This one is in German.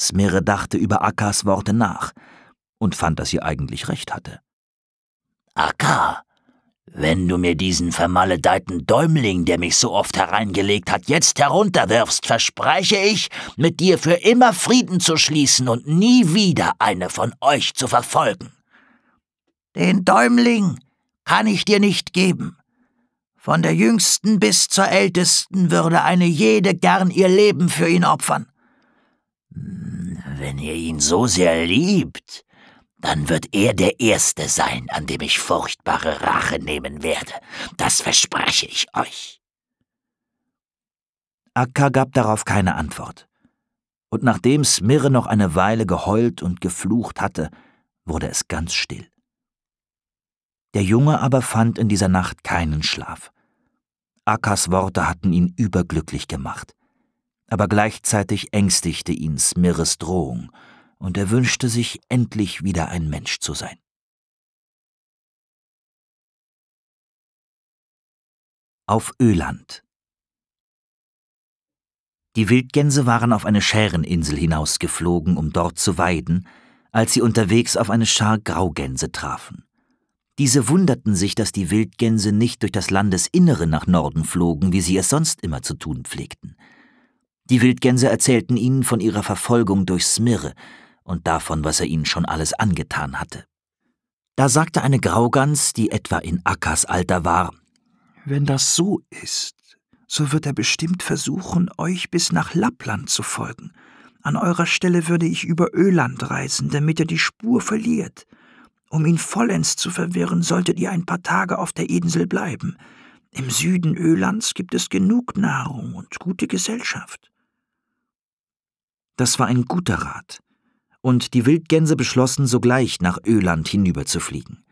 Smirre dachte über Akkas Worte nach und fand, dass sie eigentlich recht hatte. Akka, wenn du mir diesen vermaledeiten Däumling, der mich so oft hereingelegt hat, jetzt herunterwirfst, verspreche ich, mit dir für immer Frieden zu schließen und nie wieder eine von euch zu verfolgen. Den Däumling kann ich dir nicht geben. Von der jüngsten bis zur ältesten würde eine jede gern ihr Leben für ihn opfern. Wenn ihr ihn so sehr liebt, dann wird er der Erste sein, an dem ich furchtbare Rache nehmen werde. Das verspreche ich euch. Akka gab darauf keine Antwort. Und nachdem Smirre noch eine Weile geheult und geflucht hatte, wurde es ganz still. Der Junge aber fand in dieser Nacht keinen Schlaf. Akkas Worte hatten ihn überglücklich gemacht. Aber gleichzeitig ängstigte ihn Smirres Drohung, und er wünschte sich, endlich wieder ein Mensch zu sein. Auf Öland Die Wildgänse waren auf eine Schäreninsel hinausgeflogen, um dort zu weiden, als sie unterwegs auf eine Schar Graugänse trafen. Diese wunderten sich, dass die Wildgänse nicht durch das Landesinnere nach Norden flogen, wie sie es sonst immer zu tun pflegten. Die Wildgänse erzählten ihnen von ihrer Verfolgung durch Smirre, und davon, was er ihnen schon alles angetan hatte. Da sagte eine Graugans, die etwa in Akkas Alter war, Wenn das so ist, so wird er bestimmt versuchen, euch bis nach Lappland zu folgen. An eurer Stelle würde ich über Öland reisen, damit er die Spur verliert. Um ihn vollends zu verwirren, solltet ihr ein paar Tage auf der Insel bleiben. Im Süden Ölands gibt es genug Nahrung und gute Gesellschaft. Das war ein guter Rat und die Wildgänse beschlossen sogleich nach Öland hinüberzufliegen.